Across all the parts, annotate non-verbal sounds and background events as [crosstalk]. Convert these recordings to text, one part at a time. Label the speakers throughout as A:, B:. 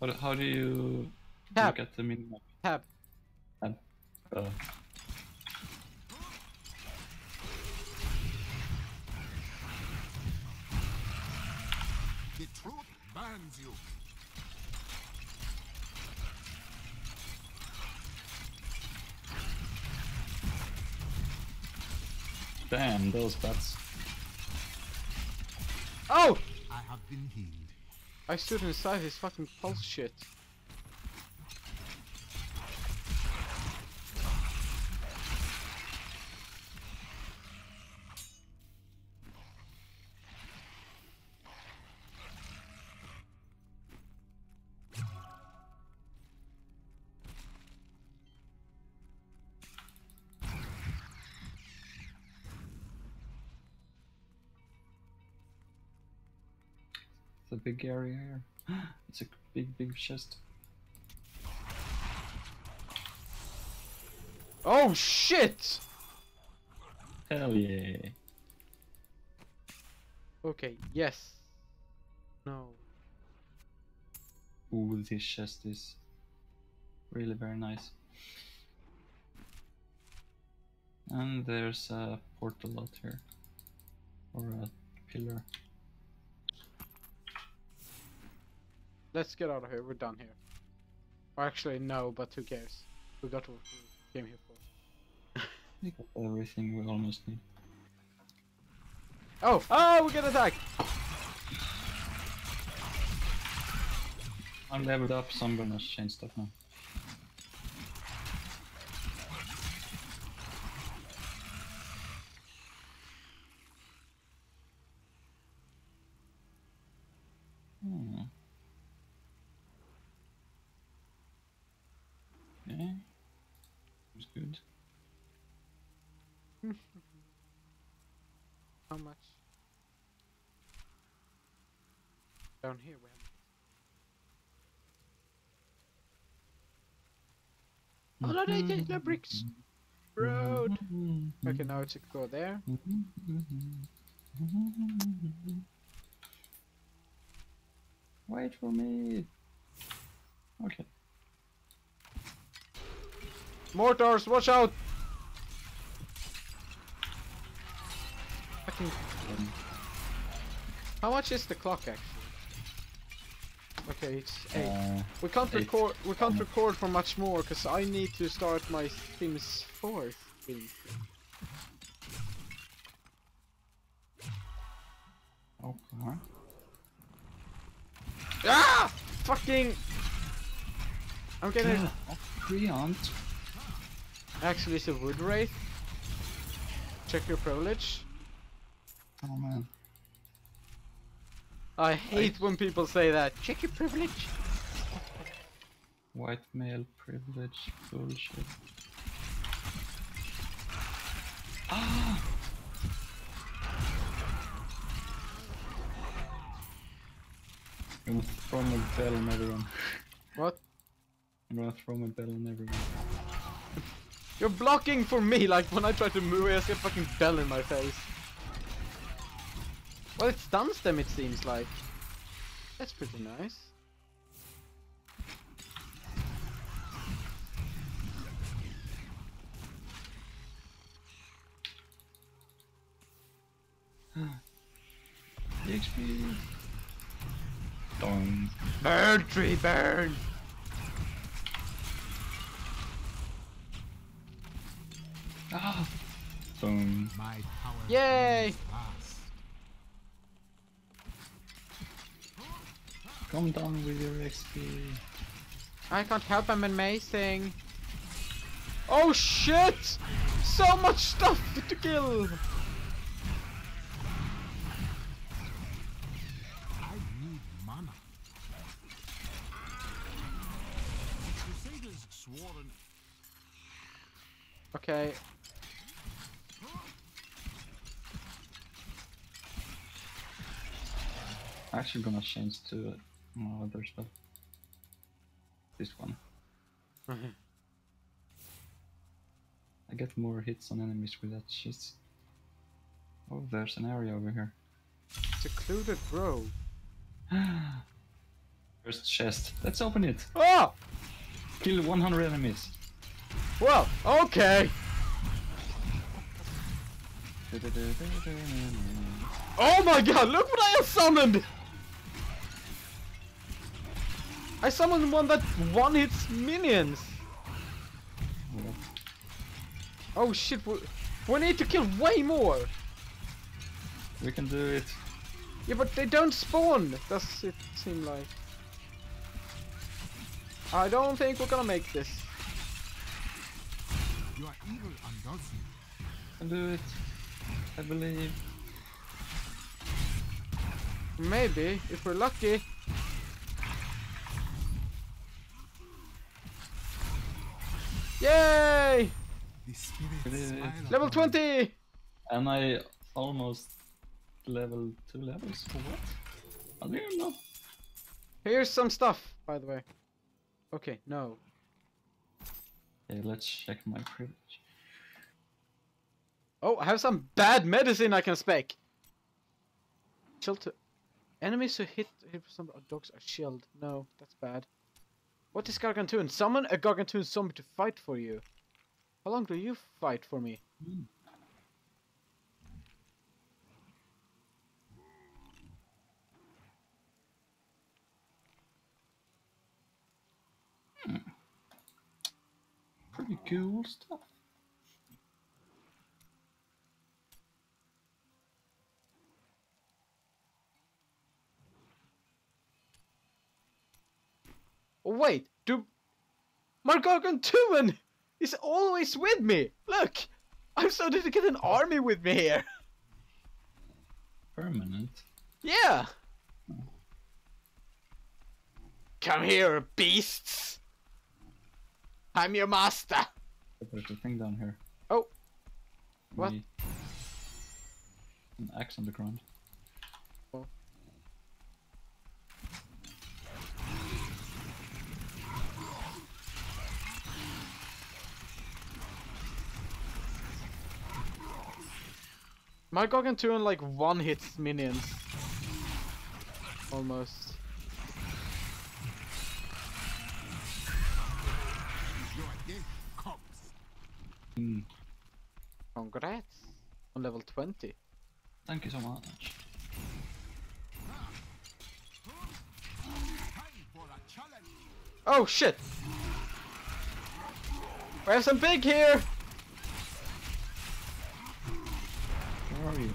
A: How, how do you
B: Tab.
A: look at the minimap?
B: Tab.
A: Tab. Uh,
C: The truth burns you.
A: damn, those bats.
B: Oh!
C: I have been healed.
B: I stood inside his fucking pulse shit.
A: A big area here. [gasps] It's a big, big chest.
B: Oh shit!
A: Hell yeah.
B: Okay, yes. No.
A: Ooh, this chest is really very nice. And there's a portal out here. Or a pillar.
B: Let's get out of here, we're done here. Or actually, no, but who cares? We got what we came here for. [laughs]
A: We got everything we almost need.
B: Oh! Oh, we get attacked!
A: I'm leveled up, so I'm gonna change stuff now. Hmm. Okay. Seems good. [laughs]
B: How much? Down here, we have... Oh no, they take the bricks! Mm-hmm. Road! Mm-hmm. Okay, now it's a go there. Mm-hmm.
A: Wait for me. Okay.
B: Mortars, watch out! Fucking... How much is the clock actually? Okay, it's eight.
A: Uh,
B: we can't
A: eight.
B: record. We can't record for much more because I need to start my Sims 4 thing.
A: okay.
B: Ah! Fucking! I'm getting.
A: Yeah, brilliant.
B: Actually, it's a wood wraith. Check your privilege.
A: Oh man.
B: I hate when people say that. Check your privilege.
A: White male privilege bullshit. Ah! I'm gonna throw my bell on everyone.
B: What?
A: I'm gonna throw my bell on everyone.
B: You're blocking for me. Like when I try to move, I just get fucking bell in my face. Well, it stuns them. It seems like. That's pretty nice.
A: XP. Dong.
B: Burn tree, burn.
A: Ah! Boom.
C: My power
B: Yay!
A: Come down with your XP.
B: I can't help. I'm amazing. Oh shit! So much stuff to kill.
C: I need mana. Crusaders swore an
B: Okay.
A: Actually gonna change to uh, other stuff. This one. I get more hits on enemies with that shit. Oh, there's an area over here.
B: Secluded grove. [gasps]
A: First chest. Let's open it.
B: Oh!
A: Kill 100 enemies.
B: Well, okay. [laughs] Oh my god, look what I have summoned! I summoned one that one hits minions. Oh shit, we, we need to kill way more.
A: We can do it.
B: Yeah, but they don't spawn, does it seem like. I don't think we're gonna make this.
C: Your evil undoes you.
A: can do it. I believe.
B: Maybe, if we're lucky. Yay!
C: The spirits
A: Really?
C: smile
B: Level 20!
A: And I almost level two levels for what? I don't know.
B: Here's some stuff, by the way. Okay, no.
A: Okay, let's check my privilege.
B: Oh, I have some bad medicine I can spec. Shield to enemies who hit hit some dogs are shielded. No, that's bad. What is Gargantuan? Summon a Gargantuan zombie to fight for you. How long do you fight for me?
A: Hmm. Pretty cool stuff.
B: Wait, do my Gargantuan is always with me. Look, I'm starting to get an army with me here.
A: Permanent.
B: Yeah. Come here, beasts. I'm your master.
A: There's a thing down here.
B: Oh. What?
A: An axe on the ground.
B: Oh. My Gargantuan like one hits minions. Almost.
C: Your comes.
A: Hmm.
B: Congrats. On level 20.
A: Thank you so much.
C: Time for a challenge.
B: Oh shit! We have some big here!
A: Are you?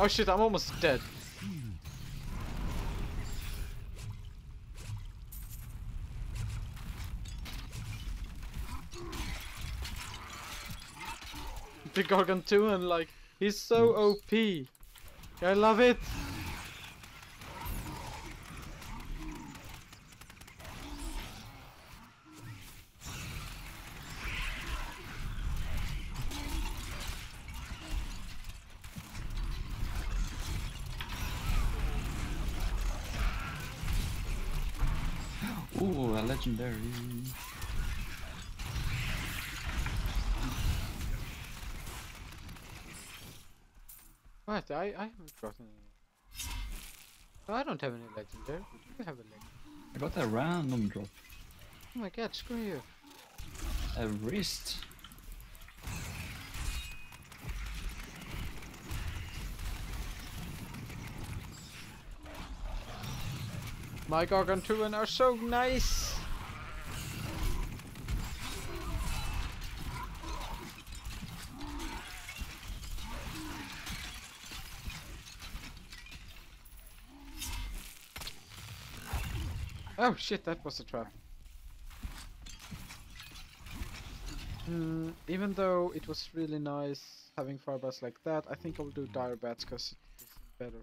B: Oh shit, I'm almost dead. The Gargantuan, like, he's so OP. I love it.
A: Ooh, a legendary.
B: What? I, I haven't gotten any. I don't have any legendary. You have a legend.
A: I got a random drop.
B: Oh my god, screw you.
A: A wrist.
B: My Gargantuan are so nice. Oh shit, that was a trap. Hmm, even though it was really nice having firebats like that, I think I'll do dire bats because it's better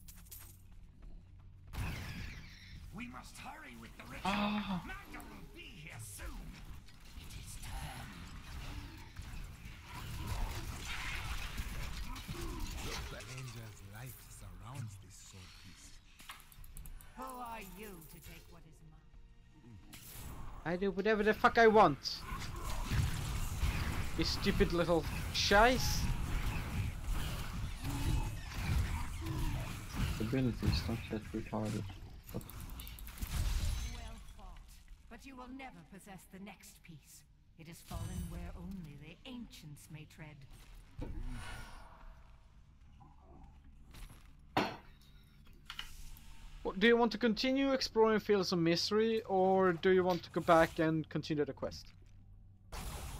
D: mine?
B: I do whatever the fuck I want. You stupid little shice.
A: Ability is not yet retarded. But
D: you will never possess the next piece. It has fallen where only the ancients may tread.
B: Do you want to continue exploring Fields of Misery, or do you want to go back and continue the quest?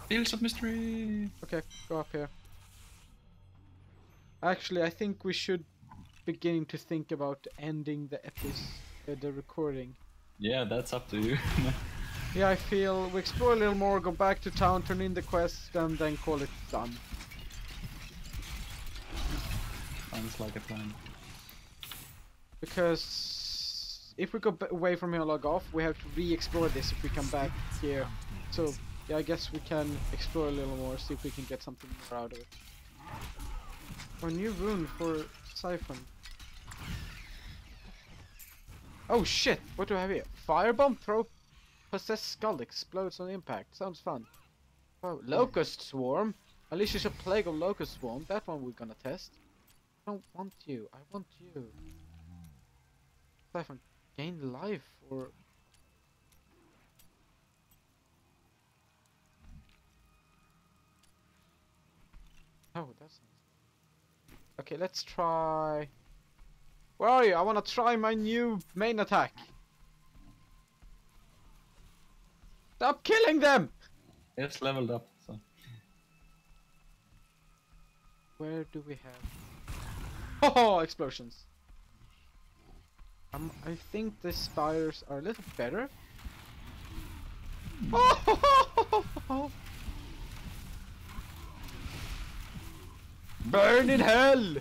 A: Fields of Misery!
B: Okay, go up here. Actually, I think we should begin to think about ending the episode, uh, the recording.
A: Yeah, that's up to you. [laughs]
B: Yeah, I feel we explore a little more, go back to town, turn in the quest, and then call it done.
A: Sounds like a plan.
B: Because if we go b- away from here and log off, we have to re-explore this if we come back here. So, yeah, I guess we can explore a little more, see if we can get something more out of it. A new rune for Siphon. Oh shit! What do I have here? Firebomb throw possessed skull explodes on impact. Sounds fun. Oh, locust swarm. Unleashes a plague of locust swarm. That one we're gonna test. I don't want you. I want you. Siphon, gain life or Oh, that's Okay, let's try Where are you? I wanna try my new main attack. Stop killing them!
A: It's leveled up, so.
B: Where do we have? Oh, explosions. Um, I think the spires are a little better. Oh! Burn in hell!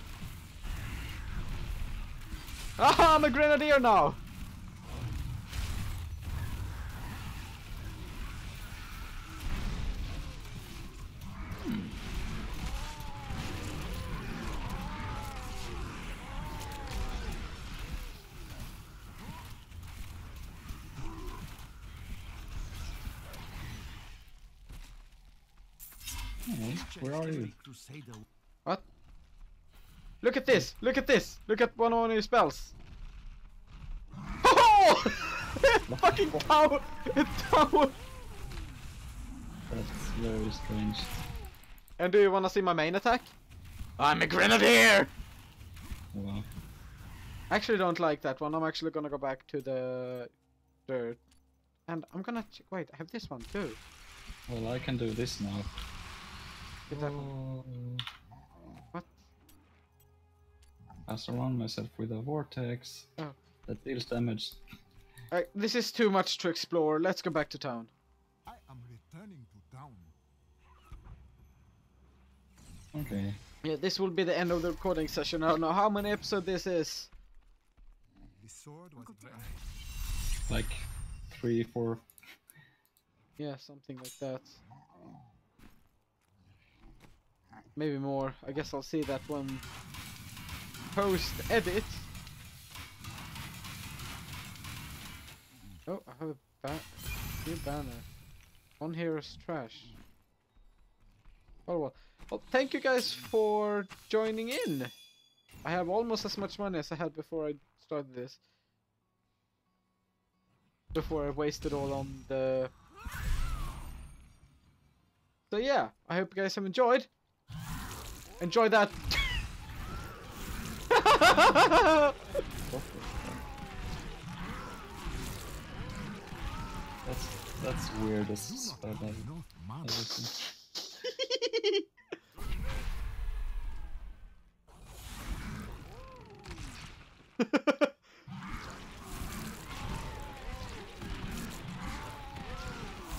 B: Ah, I'm a grenadier now!
A: Where are you?
C: Crusader
B: What? Look at this! Look at this! Look at one of your spells! Oh! [laughs] [laughs] Fucking tower! tower!
A: That's very strange.
B: And do you wanna see my main attack? I'm a grenadier!
A: Oh, wow.
B: I actually don't like that one. I'm actually gonna go back to the dirt. And I'm gonna ch- wait. I have this one too.
A: Well, I can do this now. I surround myself with a vortex
B: Oh.
A: that deals damage.
B: Uh, this is too much to explore. Let's go back to town.
C: I am returning to town.
A: Okay.
B: Yeah, this will be the end of the recording session. I don't know how many episodes this is.
C: The sword was.
A: Like three, four.
B: Yeah, something like that. Maybe more. I guess I'll see that one post edit. Oh, I have a ba new banner. On here is trash. Oh well. Well, thank you guys for joining in. I have almost as much money as I had before I started this. Before I wasted all on the so yeah, I hope you guys have enjoyed. Enjoy that. [laughs]
A: That's that's weird as
C: Do
A: spell
C: not have
A: I've
C: enough mana.
A: ever seen.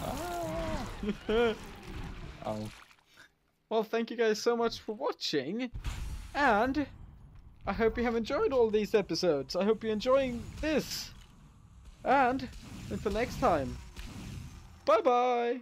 A: Ah! [laughs] Ow.
B: well, thank you guys so much for watching. And I hope you have enjoyed all these episodes. I hope you're enjoying this. And until next time, bye bye.